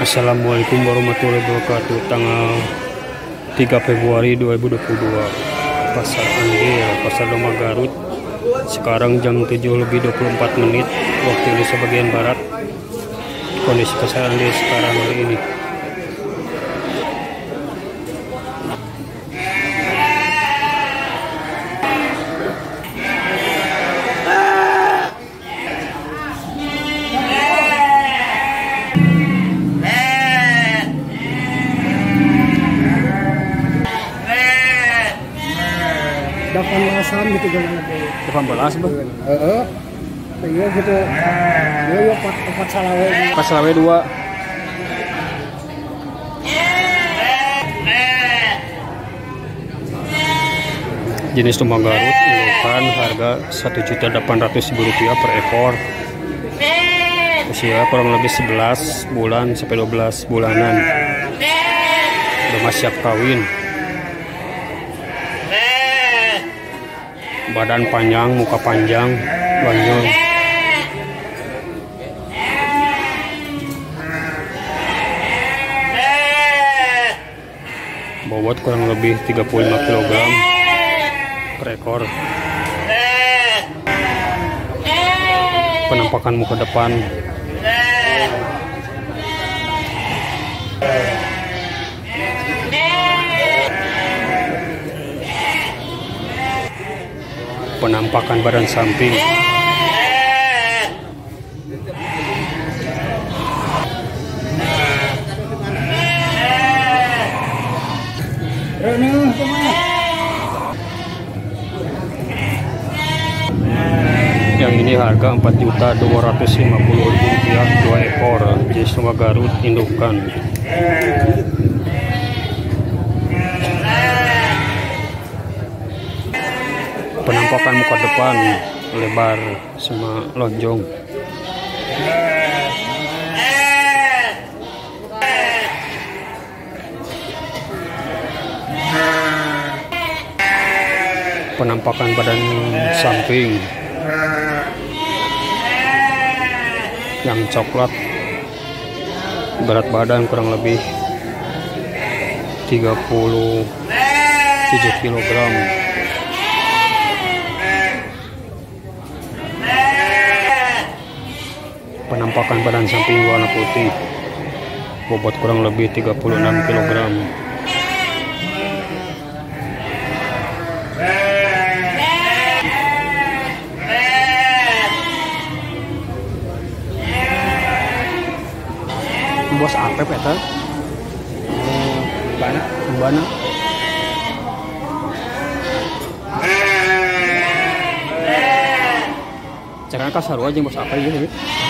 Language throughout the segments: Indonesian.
Assalamualaikum warahmatullahi wabarakatuh. Tanggal 3 Februari 2022 Pasar Anggir, Pasar Doma Garut. Sekarang jam 7 lebih 24 menit Waktu Indonesia bagian Barat. Kondisi pasar Anggir sekarang hari ini delapan belasan gitu kan lebih 18 bah Heeh. Iya gitu. Iya iya empat empat salawe. Pas lawe 2 Jenis domba Garut Ilokan harga Rp1.800.000 per ekor Usia kurang lebih 11 bulan sampai 12 bulanan Udah siap kawin Badan panjang, muka panjang, lonjong bobot kurang lebih 35 kg per ekor. Penampakan muka depan penampakan badan samping. Yang ini harga 4.250.000 rupiah dua ekor jenis Garut indukan penampakan muka depan lebar sama lonjong. Penampakan badan samping. Yang coklat berat badan kurang lebih 37 kg penampakan badan samping warna putih bobot kurang lebih 36 kg bos apa eta Mana? bana Caranya kasar aja bos apa ya ini?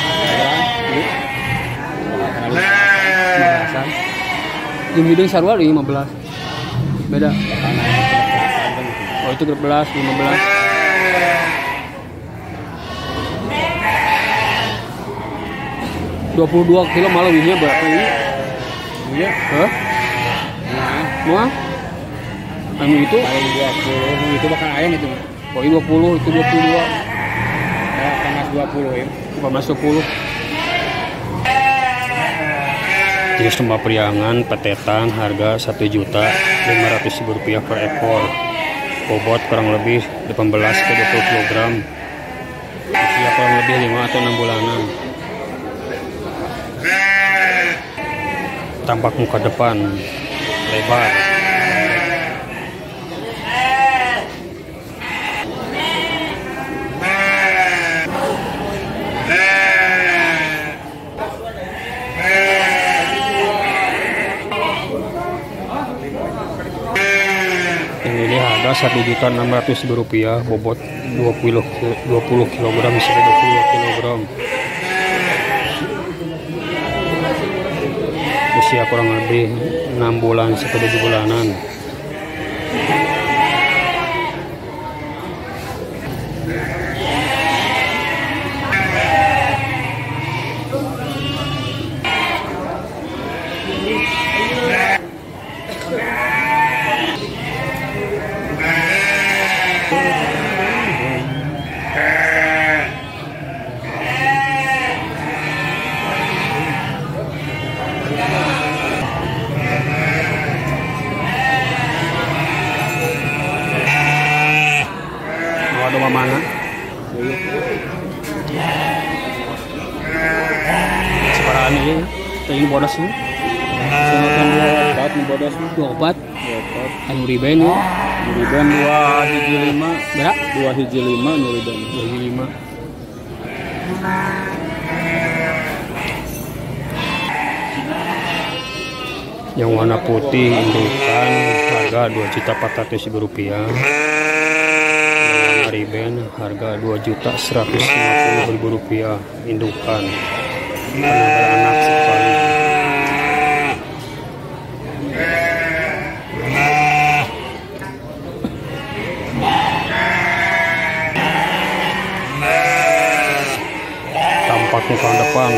Belasan. Yang hidung sarwa di 15. Beda. Oh itu 12, 15. dua puluh dua kilo malah wihnya berapa ini? Iya. Hah? Nah, Mau? Anu itu? puluh itu bakal ayam itu. Oh ini 20, itu 22 Ya, panas dua puluh ya. Bukan masuk 10 Jenis domba priangan, petetan, harga 1 juta 500 ribu rupiah per ekor. Bobot kurang lebih 18 ke 20 kg Usia kurang lebih 5 atau 6 bulanan. Tampak muka depan lebar Yang ini harga satu juta enam ratus rupiah, bobot 20 ki- 20 kg sampai 22 kg. Usia kurang lebih 6 bulan sampai 7 bulanan. Hiji lima Nuriban. dua hiji lima. Yang warna putih indukan harga 2 juta 400 ribu rupiah. Yang riben harga 2 juta 150 ribu rupiah. Indukan karena tampak muka depan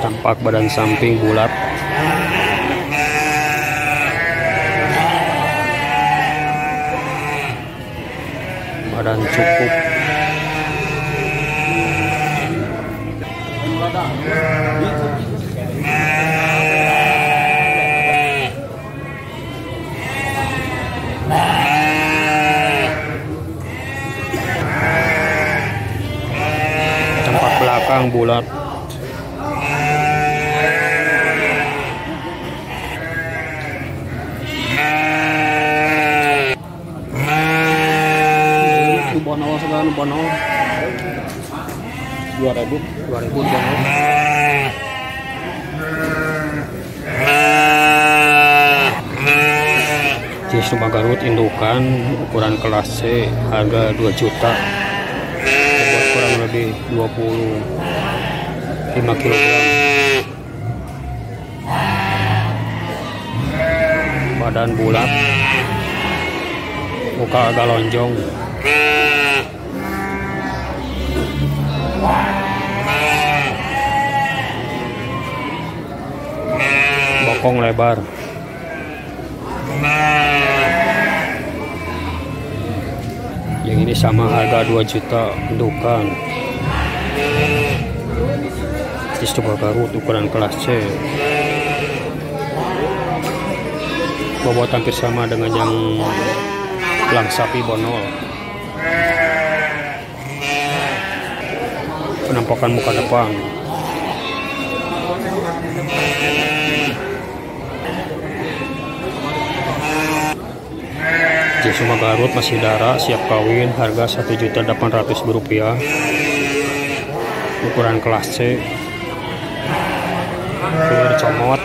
tampak badan samping bulat. Badan cukup tampak belakang bulat. Sekarang bonawal dua ribu. 2000 bonus Jis rumah Garut indukan ukuran kelas C harga 2 juta 25 kg badan bulat. Muka agak lonjong. Bokong lebar. Yang ini sama harga 2 juta indukan Coba Garut ukuran kelas C. Bobot hampir sama dengan yang belang sapi bonol. Penampakan muka depan. Jesuma Garut masih darah siap kawin harga 1.800.000 rupiah ukuran kelas C. Kulir comot.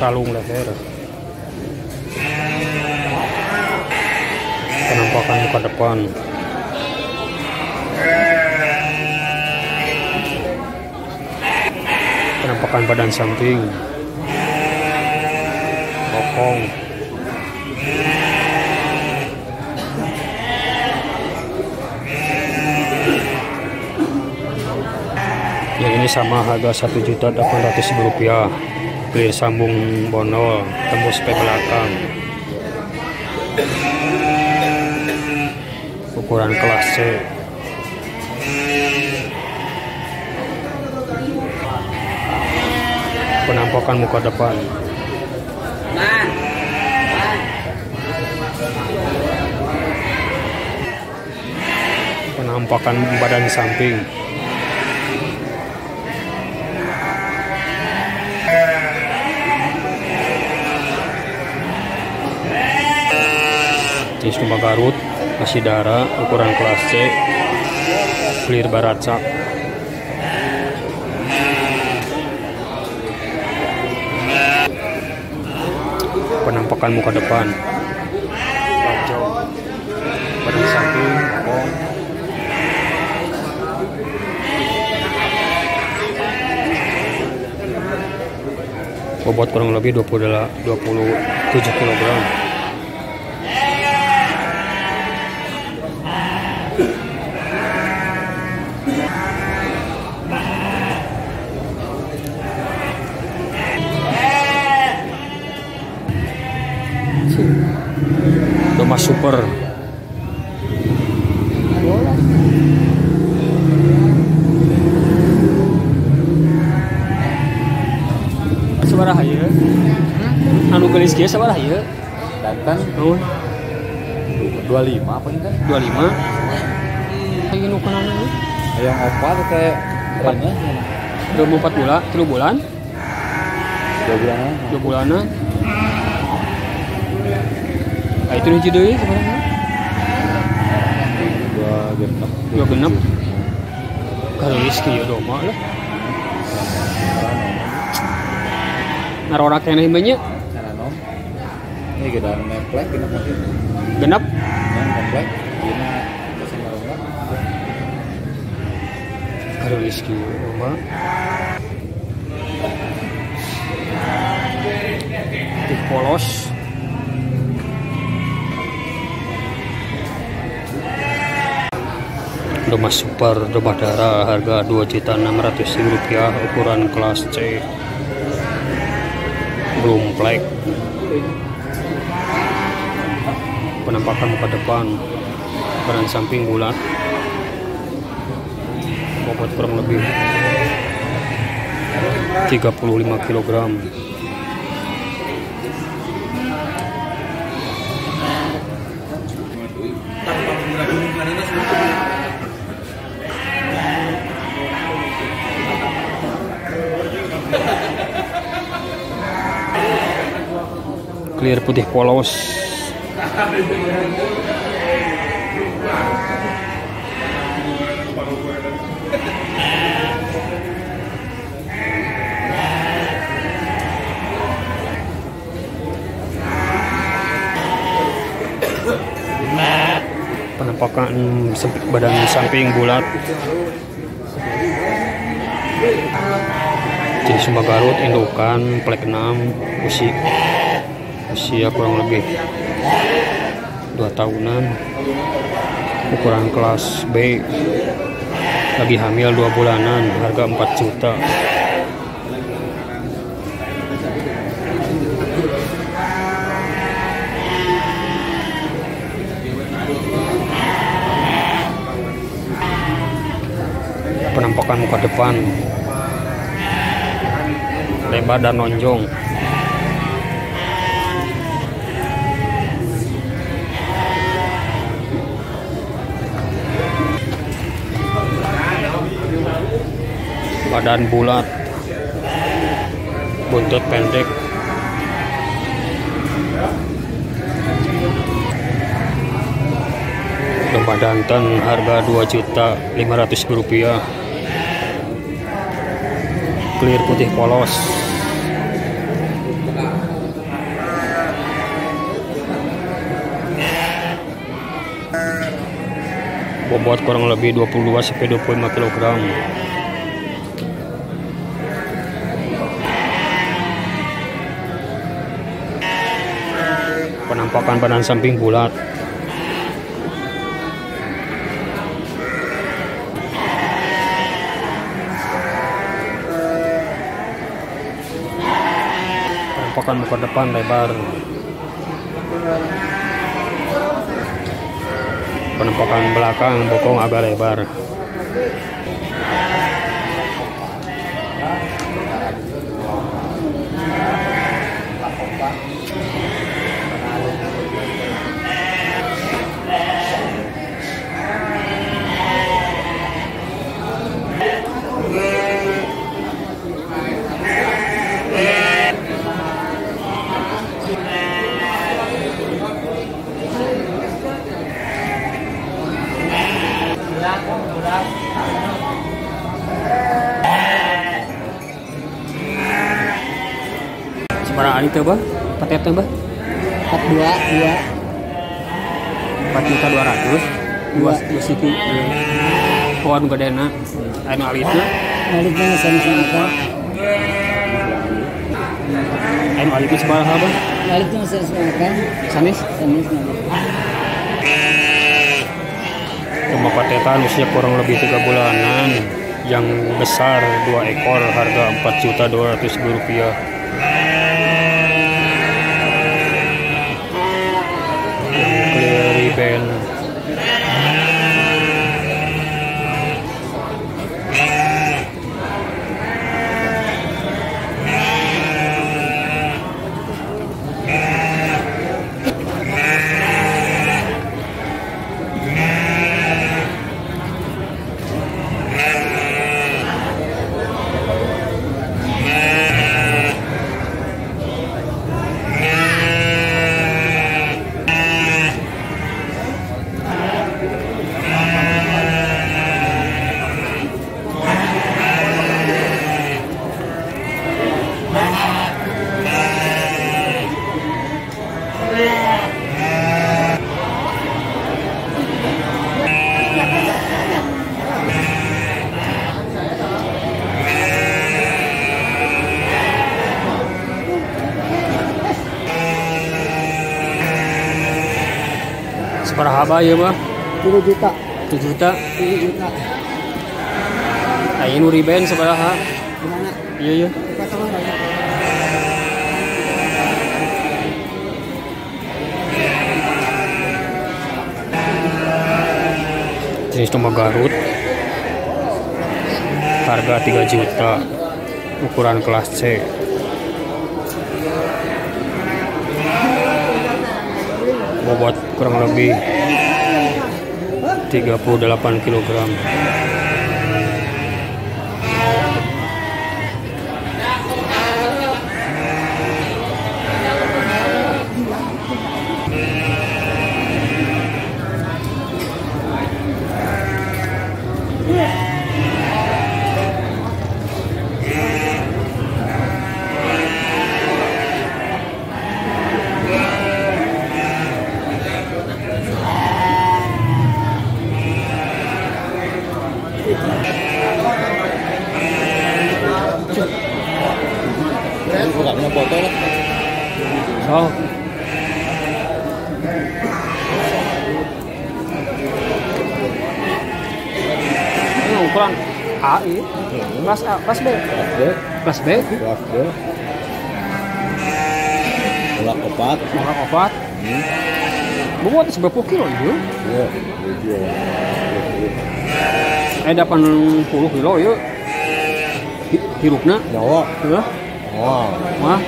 Kalung leher. Penampakan muka depan. Penampakan badan samping. Bokong yang ini sama harga 1.800.000 rupiah. Clear sambung bonol tembus ke belakang. Ukuran kelas C. Penampakan muka depan. Penampakan badan samping Jenis rumah Garut masih darah ukuran kelas C clear barat sak penampakan muka depan. Lonjong badan samping bobot kurang lebih 20 27 kg Super sabaraha ieu? Anu gelis kieu sabaraha ieu? Danten Nuhun. 25 apa nih kan? 25. Lagi nu kana ieu? Yang opat kayak kerennya 24 bulan, 3 bulan, dua bulan 2 bulanan. Ah itu hiji deui sabaraha? dua genep Dua genep. Gelis kieu doma lah. Narora keneh ieu Karena nom ini gede meplek genep mungkin genep. yang mesin marunga Gelis kieu doma. Polos. Doma super Doma darah harga 2.600.000 rupiah ukuran kelas C. Belum black penampakan muka depan. Badan samping bulat. Bobot kurang lebih 35 kg clear putih polos. Penampakan sempit badan samping bulat. Jenis Sumba Garut indukan plek 6 usia usia kurang lebih 2 tahunan. Ukuran kelas B. Lagi hamil 2 bulanan harga 4 juta. Penampakan muka depan. Lebar dan nonjong badan bulat buntut pendek. Domba danten harga 2 juta 500 rupiah. Clear putih polos. Bobot kurang lebih 22 sampai 25 kg penampakan badan samping bulat. Penampakan muka depan lebar. Penampakan belakang bokong agak lebar 42 dua 4 juta 200 dua dua siti pohon gedena anu alitnya Naliknya ngesan sama anu alitnya sebarang apa? Naliknya ngesan sama sanis Sanis nalik rumah patetan usia kurang lebih tiga bulanan yang besar dua ekor harga 4 juta 200 ribu rupiah clear Berapa ya mah? 7 juta 7 juta. 7 juta Nah, ini riben seberapa? gimana Iya iya. Jenis domba Garut. Harga 3 juta. Ukuran kelas C. Bobot kurang lebih 38 kg. Gue gak punya foto lah. So, ini ukuran A ini. Kelas A, kelas B. Kelas B, Kelas B, kelas B. Ulak kepat. murah obat. Hmm. Bobot seberapa kilo itu? Iya, tujuh. Eh 80 kilo ya. Hi- Hirupna, Nyawa. ya. Wow. Mah,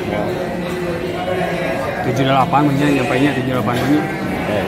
78 mah nyampe nya 78 nya. Eh,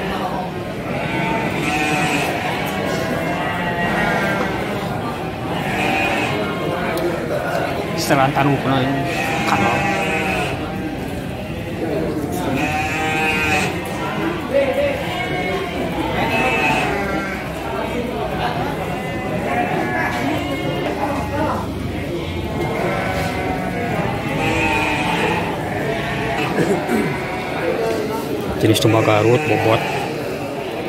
Jenis domba Garut bobot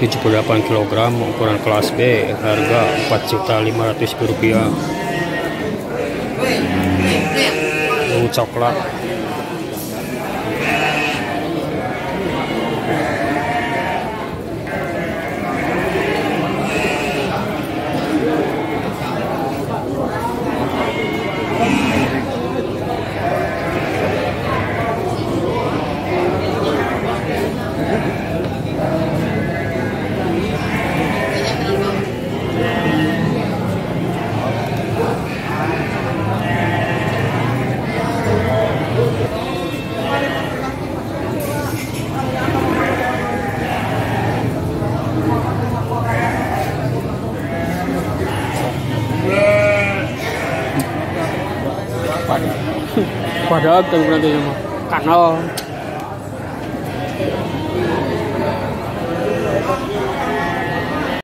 78 kg ukuran kelas B harga 4.500 rupiah Jawab dong.